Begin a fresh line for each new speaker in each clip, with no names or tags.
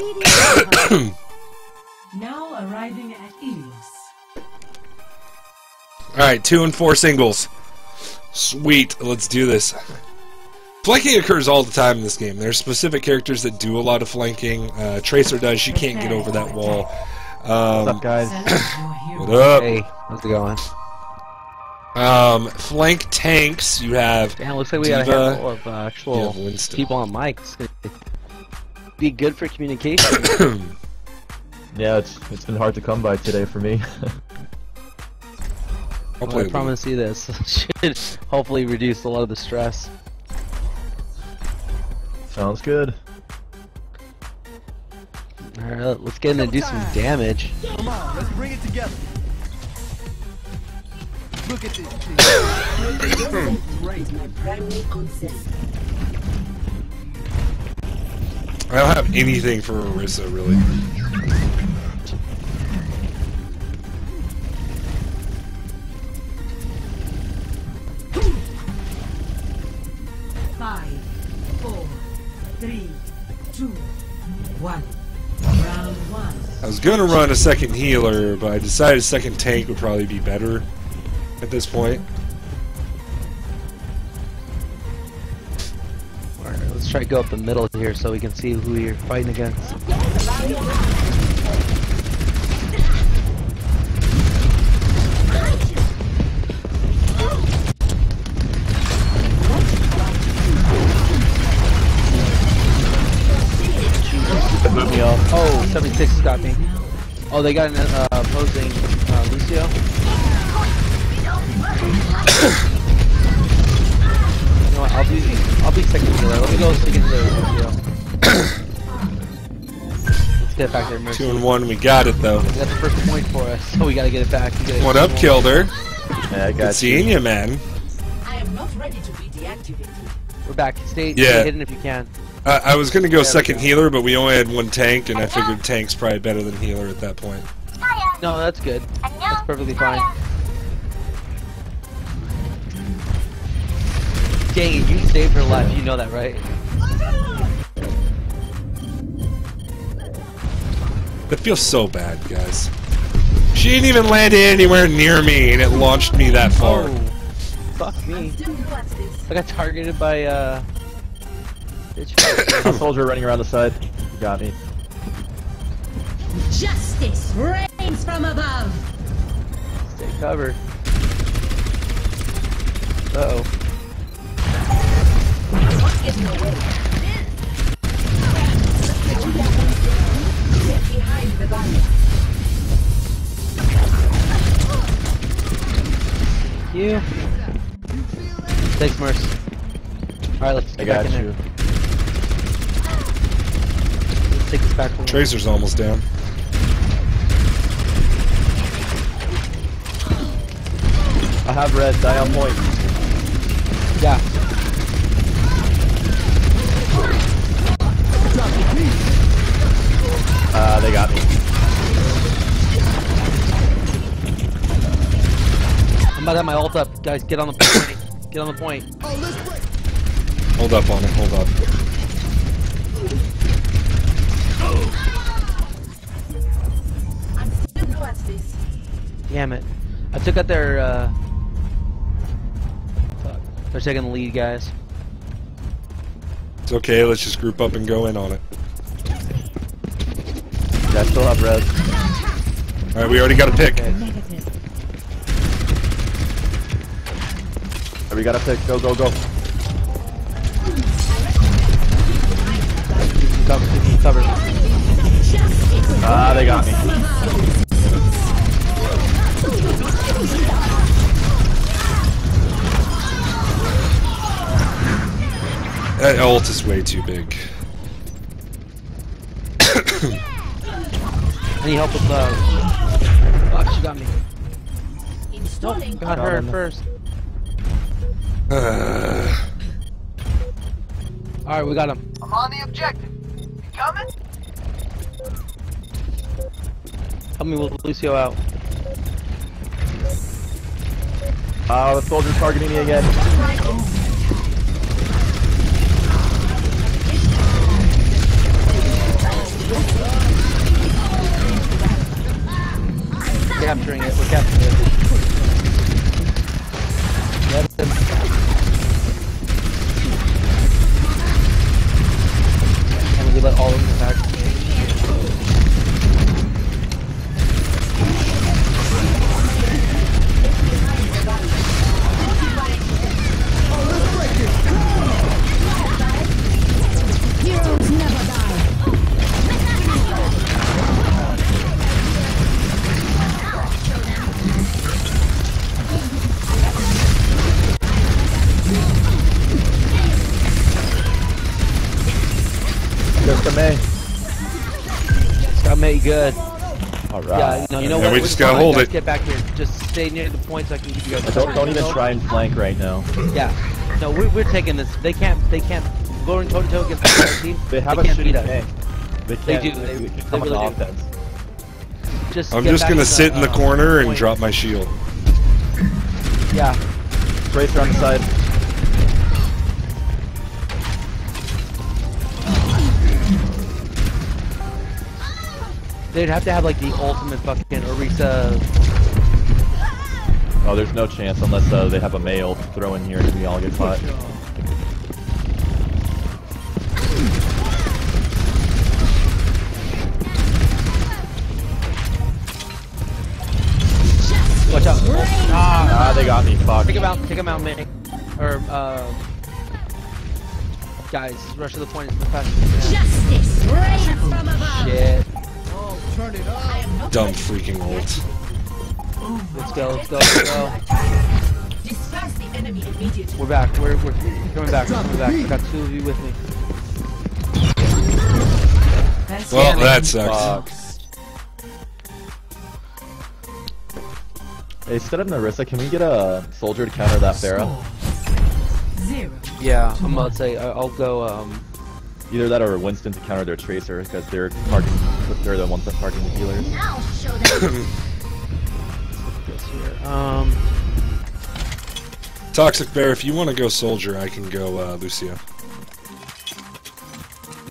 Speedy Now arriving at Ilios.
Alright, two and four singles. Sweet, let's do this. Flanking occurs all the time in this game. There's specific characters that do a lot of flanking. Uh, Tracer does, she can't get over that wall. Um,
What's up, guys?
Select your hero.
what up?
Hey, how's it going?
Um, flank tanks, you have
Damn, looks like we got a
Diva.
handful of uh, actual people on mics. Be good for communication.
Yeah, it's it's been hard to come by today for me.
I'll
I promise you this should hopefully reduce a lot of the stress.
Sounds good.
Alright, let's get in and do some damage.
Come on, let's bring it together. Look at this.
I don't have anything for Orisa, really.
Five, four, three, two, one. Round one.
I was gonna run a second healer, but I decided a second tank would probably be better at this point.
Try to go up the middle here so we can see who you're fighting against. Oh, 76 got me. Oh, they got an uh, opposing uh, Lucio. Second healer. Let me go second healer, Lucio. Let's get it back there, Mercy.
Two and one, we got it though.
We got the first point for us, so we gotta get it back. We gotta
What up, Kilder?
Yeah, I
Good
got
seeing
you.
you, man.
I am not ready to be deactivated.
We're back. Stay,
Yeah.
stay hidden if you can.
I, I was gonna go
we
second
go.
healer, but we only had one tank, and I figured tank's probably better than healer at that point.
No, that's good. That's perfectly fine. Dang it, you saved her life. You know that, right?
That feels so bad, guys. She didn't even land anywhere near me, and it launched me that far.
Oh, fuck me. I got targeted by, uh... Bitch.
A soldier running around the side. You Got me.
Justice reigns from above.
Stay covered. Uh-oh. You. Thanks, Merce. Alright, let's
I
get back in
you.
there. Let's take this back from
Tracer's almost down.
I have red. Die on point.
Yeah.
They got me.
I'm about to have my ult up. Guys, get on the point. get on the point.
Hold up on it, hold up.
Damn it. I took out their, uh... Fuck. They're taking the lead, guys.
It's okay, let's just group up and go in on it.
Yeah, I still have red.
Alright, we already got a pick.
Okay.
We got a pick. Go, go, go.
Cover, cover.
Ah, they got me.
That ult is way too big.
Any help with, uh... Fuck, she got me. Nope, got her
Got
first.
Uh,
Alright, we got him.
I'm on the objective. You coming?
Help me with Lucio out.
Ah, the soldier's targeting me again.
Capturing it. We're capturing it. Them. And we let all of them good.
All
Yeah,
right.
you know,
And
what?
we just gotta hold
guys.
it.
Get back here. Just stay near the point so I can give you guys.
Don't, don't even try and flank right now.
Yeah. No, we're, we're taking this. They can't. They can't. Going toe to toe against the other team.
They have
they
a
can't beat
shitty
us.
They
They do, they-
we can
they really do.
offense.
Just
I'm just gonna
the,
sit in the
uh,
corner and drop my shield.
Yeah.
Tracer on the side.
They'd have to have like the ultimate fucking Orisa.
Oh, there's no chance unless uh, they have a male to throw in here and we all get caught.
Watch out. Ah,
Ah, they got me. Fuck.
take him out. Take him out, man. Or uh. Guys, rush to the point as fast as you can.
Justice reigns from above.
Shit.
Dumb freaking ult.
Let's go. Let's go. Let's go.
Disperse the enemy immediately.
We're back. We're, we're coming back. We're coming back. I got two of you with me.
Well, that sucks.
Hey, instead of Narissa, can we get a soldier to counter that Pharah?
Zero.
Yeah, I'm about to say I- I'll go. Um,
Either that or Winston to counter their Tracer, because they're targeting, they're the ones that targeting the healers.
I'll show them.
this here. Um,
Toxic Bear, if you want to go soldier, I can go uh, Lucio.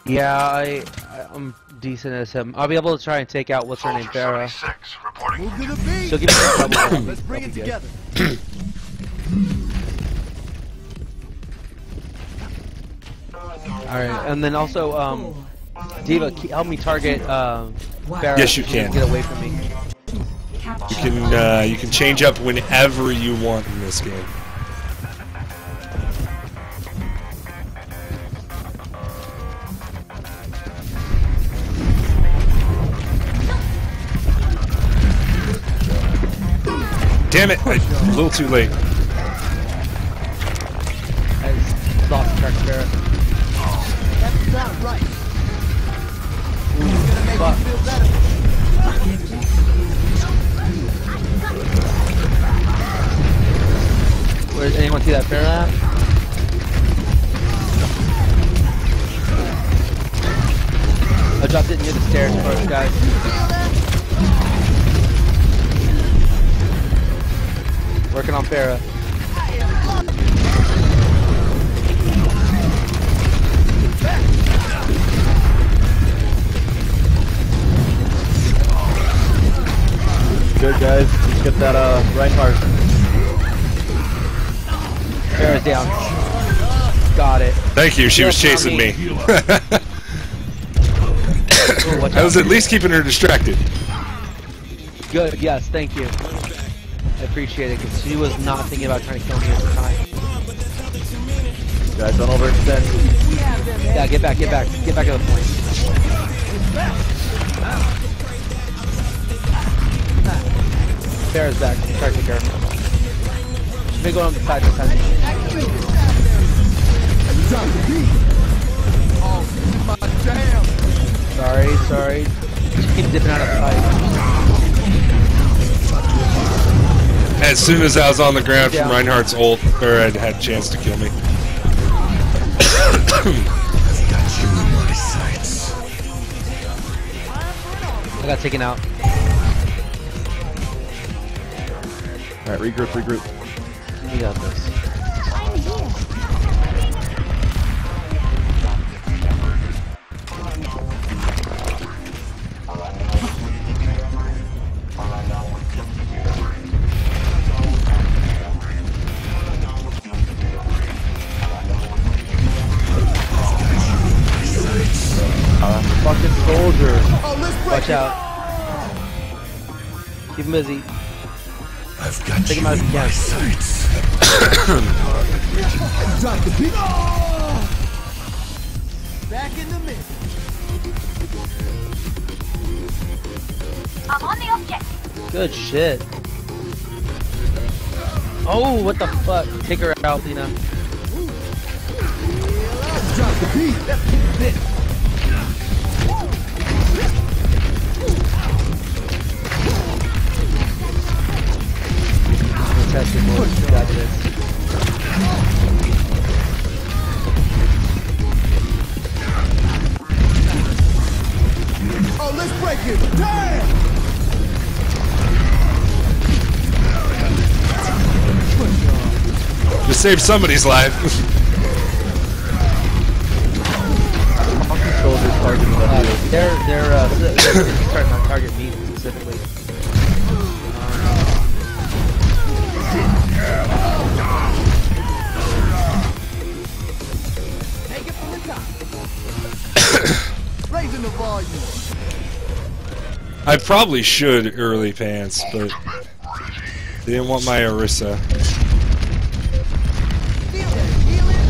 yeah, I, I I'm decent as him. I'll be able to try and take out what's her name, Pharah.
Move to the beat.
She'll give me some trouble.
Let's bring it
That'll be
together.
All right, and then also, um, Diva, help me target um, Pharah.
Yes, you can.
Get away from me.
You can uh, you can change up whenever you want in this game. Damn it! I, a little too late.
I just lost track of Pharah.
That's not right.
Fuck. Where anyone see that Pharah at? I dropped it near the stairs first, guys. Working on Pharah.
Good guys, let's get that uh, Reinhardt.
Pharah's down. Got it.
Thank you. She was chasing me.
me.
I was at least keeping her distracted.
Good, yes, thank you. I appreciate it, because she was not thinking about trying to kill me at the time.
Guys, don't overextend.
Yeah, get back, get back, get back to the point. Pharah's back. Try to take care of her. She may go on the side this time.
Time to beat. Oh, this is my jam.
Sorry, sorry. She keeps dipping out of sight.
As soon as I was on the ground from Reinhardt's ult, Pharah had had a chance to kill me.
I got taken out.
Alright, regroup, regroup.
We got this.
A
fucking soldier.
Oh,
Watch out. Keep him busy.
I've got
Take him out if
in
you
my
can.
sights.
Drop the beat. Back in the mix.
I'm on the object.
Good shit. Oh, what the fuck? Take her out, Lena.
Drop the beat.
Boys. You got this.
Oh, let's break it. Damn.
Just save somebody's life.
Monkey soldiers targeting
Uh,
left field.
they're they're uh,
I probably should early pants, but they didn't want my Orisa.
Feel that. Feel it.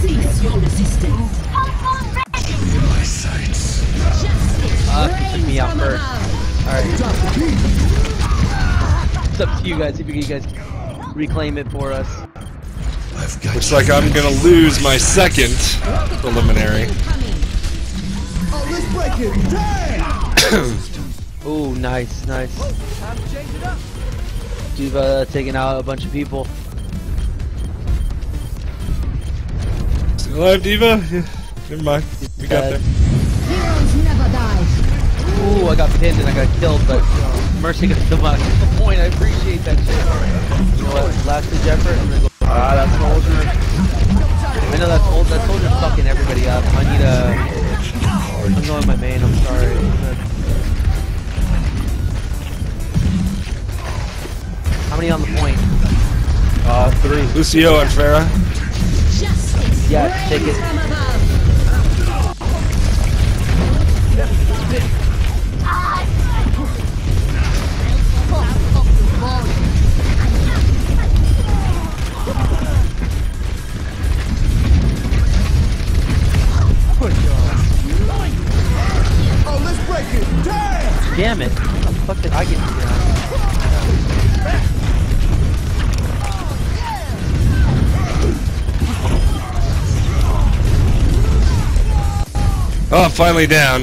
Cease your resistance.
My sights.
Uh, took me out first. Alright,
the
it's up to you guys if you guys reclaim it for us.
I've got
Looks like I'm gonna lose my second preliminary.
Oh, let's break it. Damn.
Oh, nice, nice.
Time to change uh, it.
Diva taking out a bunch of people.
Still alive, Diva? Yeah, Never mind. We got there.
Heroes never die.
Ooh, I got pinned and I got killed, but uh, Mercy got the buck. the point. I appreciate that shit. You know what? Last ditch effort. I'm gonna go.
Ah, that soldier.
I know that old. That soldier's fucking everybody up. I need a. I'm going my main. I'm sorry. How many on the point?
Uh, three.
Lucio and
Pharah.
Yeah, take it.
Damn.
Damn it! How the fuck did I get down?
Oh, I'm finally down.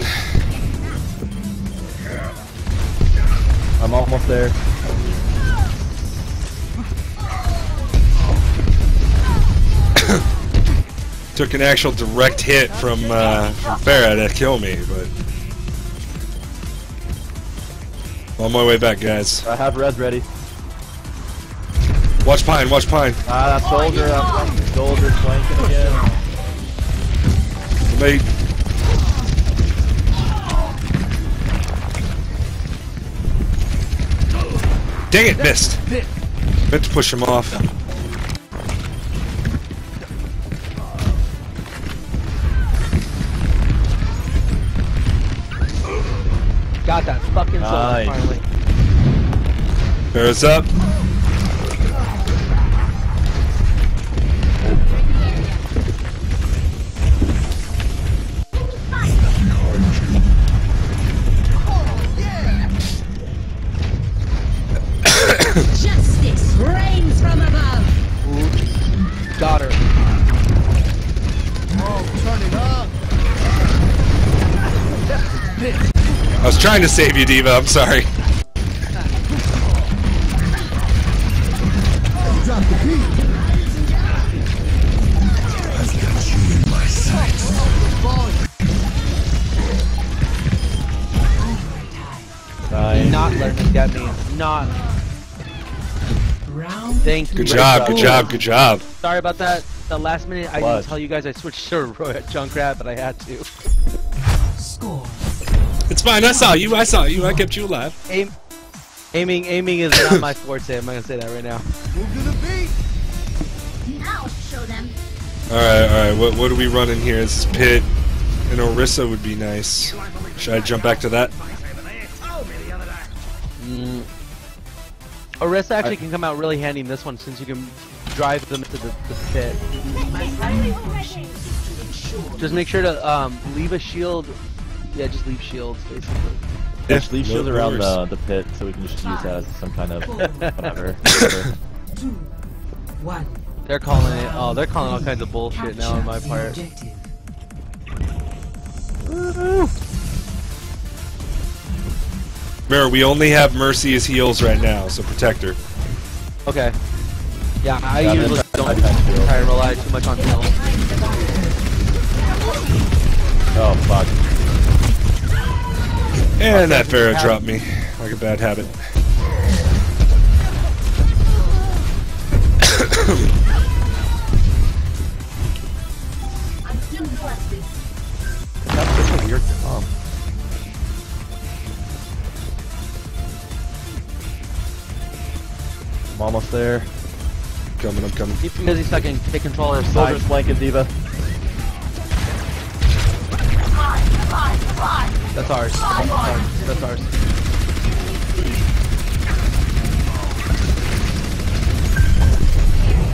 I'm almost there.
Took an actual direct hit from uh, from Pharah to kill me, but on my way back, guys.
I have res ready.
Watch Pine. Watch Pine.
Ah, that soldier. That fucking soldier flanking again.
Mate. Dang it, missed. Meant to push him off.
Fucking soldier
Nice.
finally.
Pharah's up. Trying to save you, Diva. I'm sorry.
Drop the beat.
I've got you in my sights.
Nice.
Not letting them get me. Not.
Round
Thank you.
Good job. Good job. Good job.
Sorry about that. The last minute, I
What?
didn't tell you guys I switched to Roy Junkrat, but I had to.
Score.
It's fine. I saw you. I saw you. I kept you alive.
Aim, aiming, aiming is not my forte. I'm not gonna say that right now.
Move to the beat.
I'll show them
Alright, alright, what, what are we running here? This is Pit. And Orisa would be nice. Should I jump back to that?
Mm. Orisa actually can come out really handy in this one since you can drive them to the, the pit. Just make sure to um, leave a shield. Yeah, just leave shields basically.
Just leave
no
shields around the, the pit so we can just use that as some kind of whatever. whatever.
Two. One.
They're calling it. Oh, they're calling all kinds of bullshit now on my part.
objective.
Remember, we only have Mercy as heals right now, so protect her.
Okay. Yeah, I
Yeah,
usually
that's-
don't
I
try to rely too much on heal.
Oh fuck.
And that Pharah dropped me, like a bad habit.
That's such a weird comp. I'm almost there.
Coming, I'm coming.
Keep him busy so take control of her
Soldier's
side.
flanking Diva.
That's ours. That's ours. That's ours.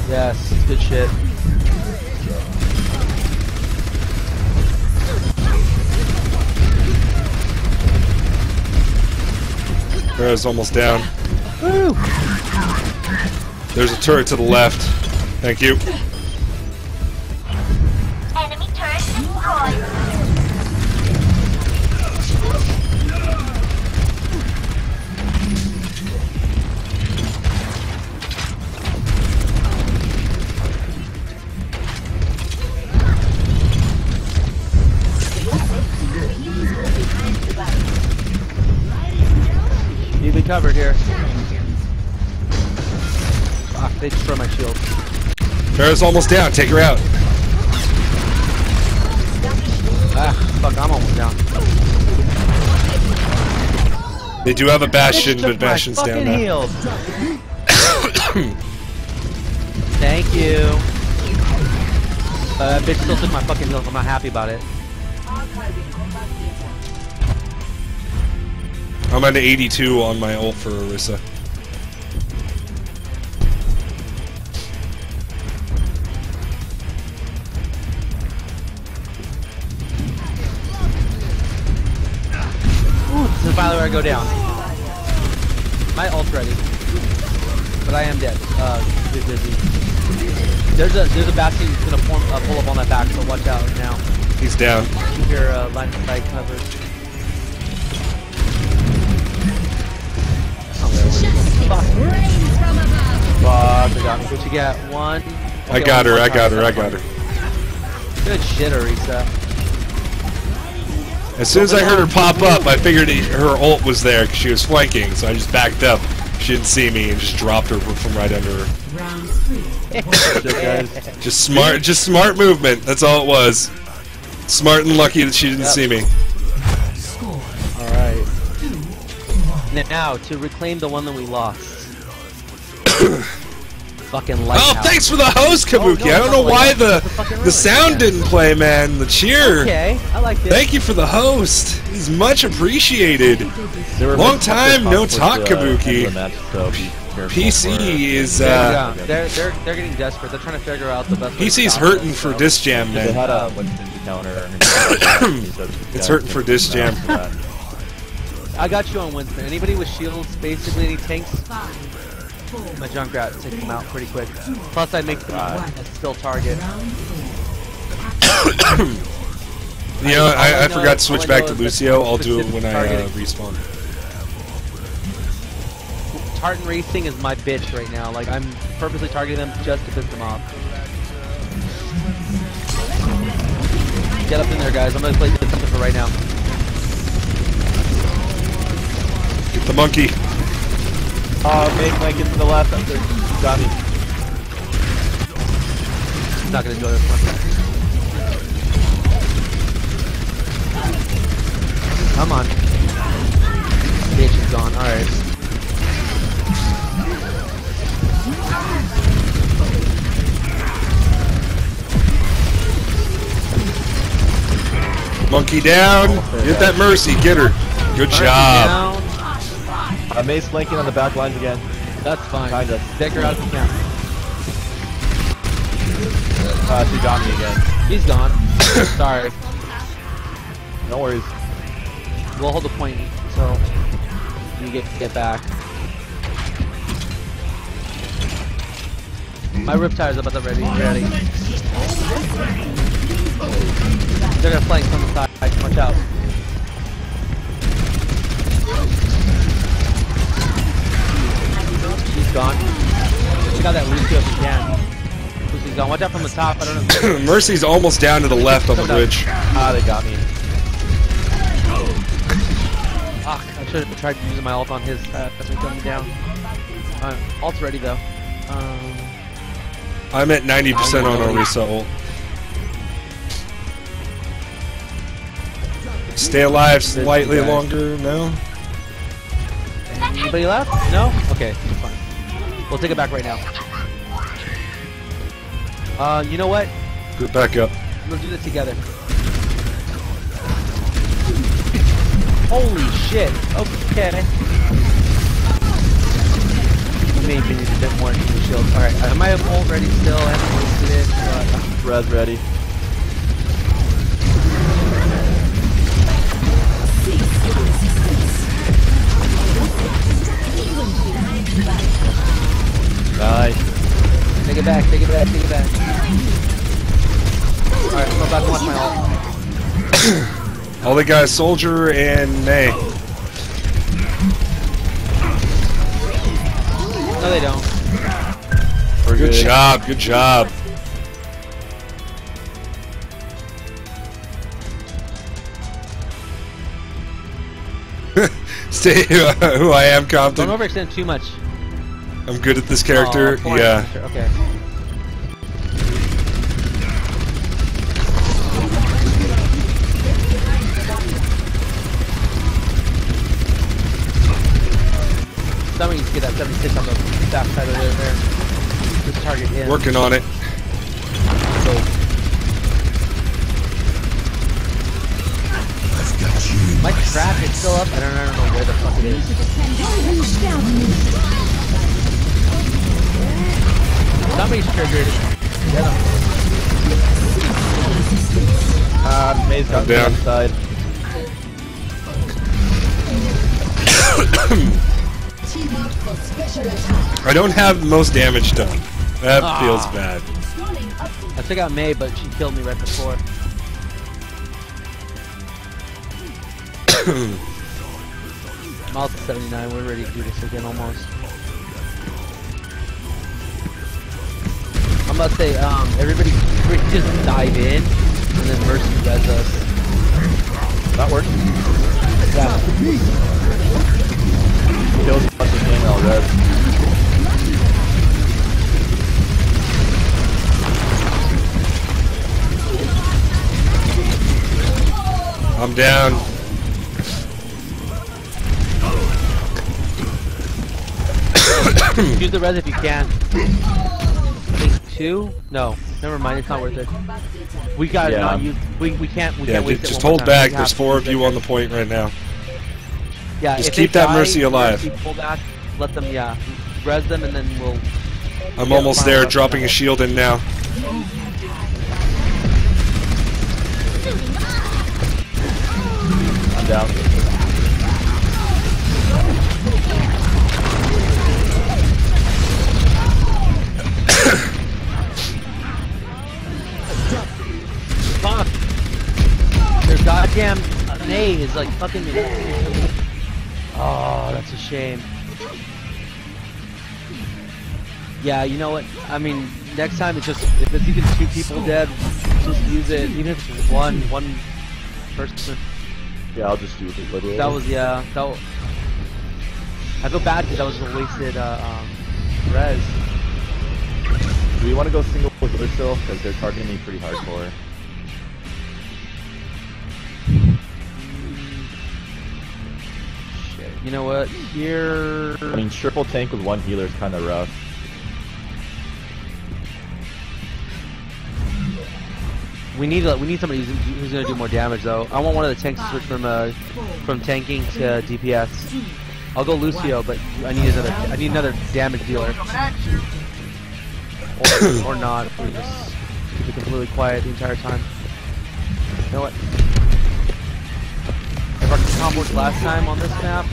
Yes, good shit.
Pharah's almost down. Woo. There's a turret to the left. Thank you. Pharah's almost down. Take her out.
Ah, fuck, I'm almost down.
They do have a Bastion, but Bastion's down now.
Thank you. Uh, bitch still took my fucking heals. I'm not happy about it.
I'm at 82 on my ult for Orisa.
Go down. My ult's ready. But I am dead. Uh, too busy. There's a there's a bastion that's gonna form, uh, pull up on that back, so watch out now.
He's down.
Keep your uh, line of sight covered.
Justice reigns from above.
Fuck, they got me. What you got? One.
I got
one
her, I got her, I got her.
Good shit, Orisa.
As soon as I heard her pop up, I figured he- her ult was there because she was flanking, so I just backed up. She didn't see me and just dropped her from right under her.
Round three.
Just smart, just smart movement. That's all it was. Smart and lucky that she didn't see me.
Alright. Now, to reclaim the one that we lost. Fucking light
Oh, thanks for the host, Kabuki.
Oh, no,
I don't know why the
the
the sound
yeah.
didn't play, man. The cheer.
Okay, I like this.
Thank you for the host. He's much appreciated.
There
Long time, no talk,
with the
Kabuki.
match, so
PC is
There
uh,
go. They're, they're, they're getting desperate. They're trying to figure out the best way to
PC's
stop
hurting
us,
for
so.
disc jam,
They
man.
had a Winston counter.
It's hurting for disc jam.
I got you on Winston. Anybody with shields, basically any tanks, my Junkrat take them out pretty quick. Plus, I make them
Right.
a still target.
Round four.
You know,
All I
I, I
know-
forgot to switch back to Lucio. I'll do it
specific
when I uh, respawn.
Tartan Racing is my bitch right now. Like, I'm purposely targeting them just to piss them off. Get up in there, guys. I'm gonna play this for right now.
Get the monkey.
Oh, make like it's the last after. Got me.
I'm not gonna enjoy this one. Come on. Bitch is gone, alright.
Monkey down. Get that mercy. Get her. Good mercy job.
Down.
Uh, Mei's flanking on the back lines again.
That's fine.
Kinda.
Take her out if you can.
Uh, she got me again.
He's gone. Sorry.
No worries.
We'll hold the point so you get get back. My RIP-Tire's about to ready. Ready. They're gonna flank from the side. Watch out. Gone. Check out that Lucio if you can. Lucio's gone. Watch out from the top. I don't know.
Mercy's almost down to the left on the bridge.
Ah, they got me.
Fuck, I should have tried using my ult on his, uh, that would gun me down. Uh, ult's ready though. Um,
I'm at 90% on Orisa ult. Stay alive slightly longer now.
anybody left? No? Okay, fine. We'll take it back right now. Uh, you know what?
Get back up.
We'll do this together. Holy shit. Okay. Maybe need a bit more into the shield. Alright, I might have ult ready still. I haven't wasted it, but
Res ready. Nice.
Take it back, take it back, take it back. Alright, I'm about to watch my ult.
All they got is Soldier and Mei.
No, they don't.
We're
Good job, good job. Stay who I am, Compton.
Don't overextend too much.
I'm good at this character.
Oh, foreign
yeah.
character, Okay. Somebody needs to get that 76 on the back side of there. there. Just target him.
Working on it.
So,
I've got you in
my
my
trap is still up. I don't, I don't know where the fuck it is. Somebody's triggered. Get him.
Uh, Mei's got
I'm
me
down.
side.
I don't have most damage done. That
Ah.
feels bad.
I took out Mei, but she killed me right before. I'm out 79. We're ready to do this again almost. I'm about to say, um, everybody, everybody just dive in, and then Mercy res us.
That works.
Yeah.
Kills a bunch of game, I'll res.
I'm down.
Use the res if you can. I think two? No, never mind. It's not worth it. We gotta
Yeah.
not use. We we can't. We
Yeah,
can't
ju-
waste it
just hold back. There's four of you on the point right now.
Yeah,
Just keep that
die,
Mercy alive.
Mercy pull back. Let them. Yeah, res them, and then we'll.
I'm
Yeah,
almost there, dropping a shield in now.
I'm down.
Is like fucking. me. Oh, that's a shame. Yeah, you know what? I mean, next time it's just if it's even two people dead, just use it. Even if it's one, one person.
Yeah, I'll just use it literally.
That was yeah. That. wa- I feel bad because that was a wasted uh, um, res.
Do we want to go single with Ursil? Because they're targeting me pretty hardcore.
You know what? Here.
I mean, triple tank with one healer is kind of rough.
We need a, we need somebody who's, who's gonna do more damage though. I want one of the tanks to switch from uh from tanking to DPS. I'll go Lucio, but I need another I need another damage dealer. Or, or not. We just keep it completely quiet the entire time. You know what? Comp worked last time on this map,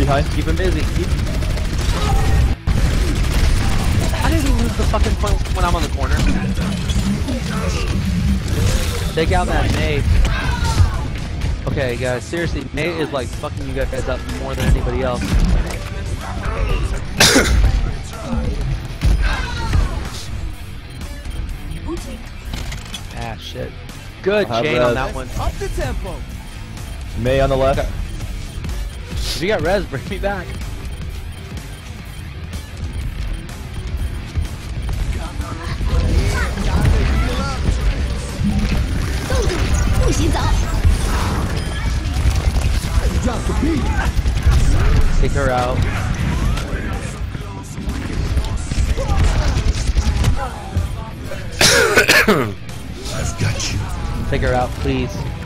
behind.
keep him busy. Keep... How did he lose the fucking point when I'm on the corner? Take out that Mei. Okay, guys, seriously, Mei is like fucking you guys up more than anybody else. ah, shit. Good chain on that one.
Up the tempo.
Mei on the left.
You got res, bring me back. Take her out.
I've got you.
Take her out, please.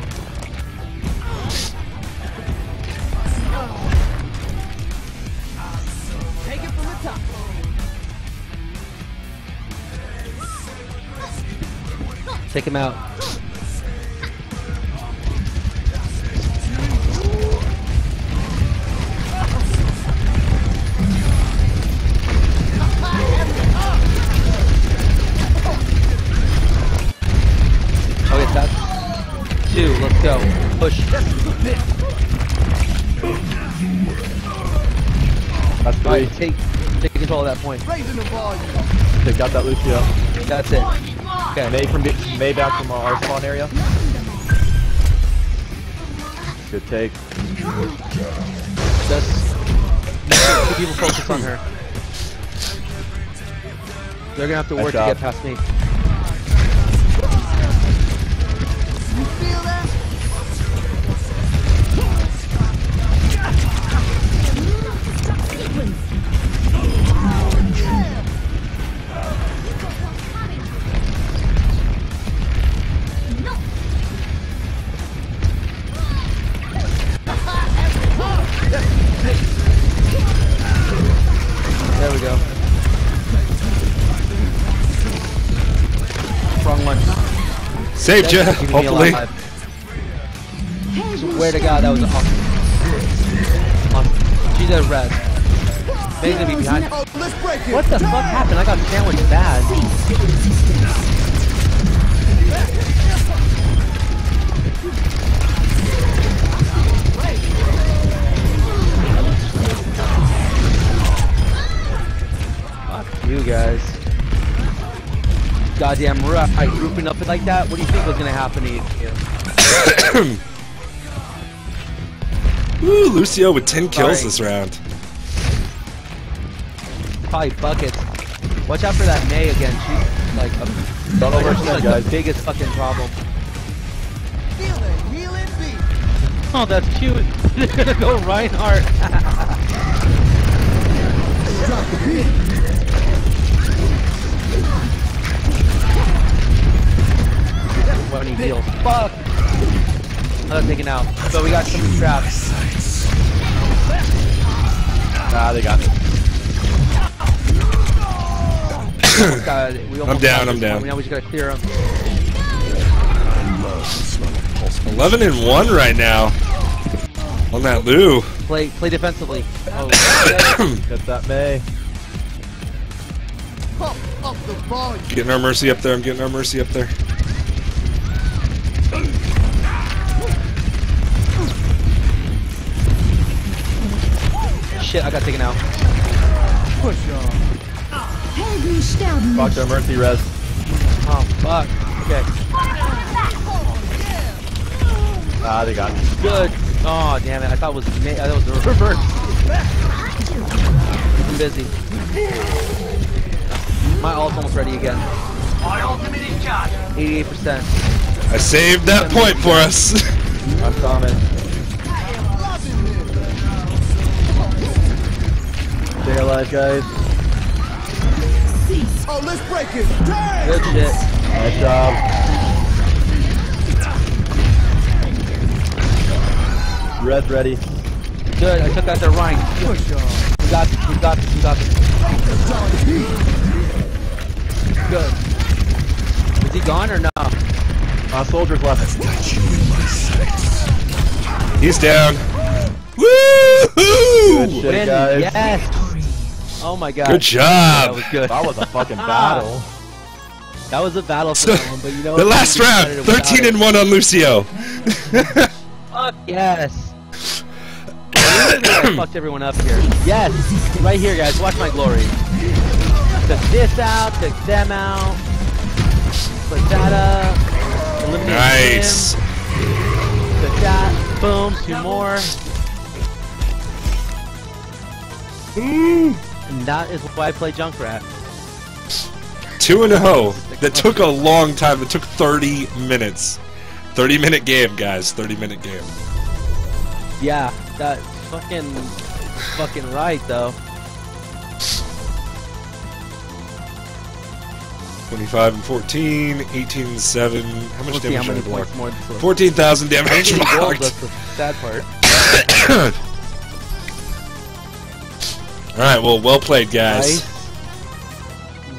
Take
him out. Okay, that's two. Let's go. Push.
That's three.
Alright, take take control of that point.
Raising the volume.
Okay, got that Lucio.
That's it. Okay.
Mei from be- Mei back from our spawn area. Good take.
Just make sure people focus on her. They're gonna have to work
job.
to get past me.
Saved you,
Keeping me
hopefully.
alive. Swear to God, that was awesome. awesome. She's a red. Mei's gonna be behind.
Oh, let's break it.
What the fuck happened? I got sandwiched bad. Fuck you guys. Goddamn right, grouping up it like that. What do you think was gonna happen to you?
Ooh, Lucio with 10 kills
Sorry.
this round.
Probably buckets. Watch out for that Mei again. She's like a,
Don't
like,
overextend,
she's like
guys.
the biggest fucking problem.
Feel it. Healing beat.
Oh, that's cute. They're gonna go Reinhardt.
Drop the beat.
when he heals. Fuck. Another taken out. But we got some trapped.
Ah, they got me.
God, we almost
I'm down, I'm down.
one. Now we just gotta clear them.
11 and 1 right now. On that Lou.
Play, play defensively. Oh,
Get that Mei.
Pump up the volume.
Getting our mercy up there. I'm getting our mercy up there.
Shit, I got taken out.
Push on.
Helden sterben
Rock
nicht.
their mercy res.
Oh, fuck. Okay.
Ah, they got me.
Good. Oh damn it! I thought it was I thought it was the reverse. I'm busy. My ult's almost ready again.
My ultimate is charged.
88%.
I saved that point for us.
I'm coming. Stay alive, guys.
Oh, let's break it. Damn!
Good shit.
Nice job. Red ready.
Good. I took out their Rein.
Push on.
We got this. We got this. We got this. Good. Is he gone or no?
Uh, soldiers left.
Got you in my sights.
He's down.
Good
Woo!
shit, guys.
Yes. Oh my god.
Good job.
That
job.
was good.
That was a fucking battle.
That was a battle for that one, but you know
The last round,
decided without
13
it.
and 1 on Lucio.
Fuck yes. I fucked everyone up here. Yes, right here, guys. Watch my glory. Took this out, took them out, put that up, eliminated
Nice.
him, took that, boom, two more. And that is why I play Junkrat.
2 and a. That took a long time. It took 30 minutes. 30 minute game, guys. 30 minute game.
Yeah, that fucking, fucking right though.
25 and 14, 18 and 7. How much
how
damage did I block?
points more this one.
14,000 damage blocked.
that's the sad part.
Alright, well, well played, guys.
Nice.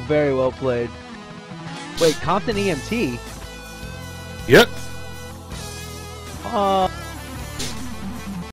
Very well played. Wait, Compton EMT?
Yep.
Oh,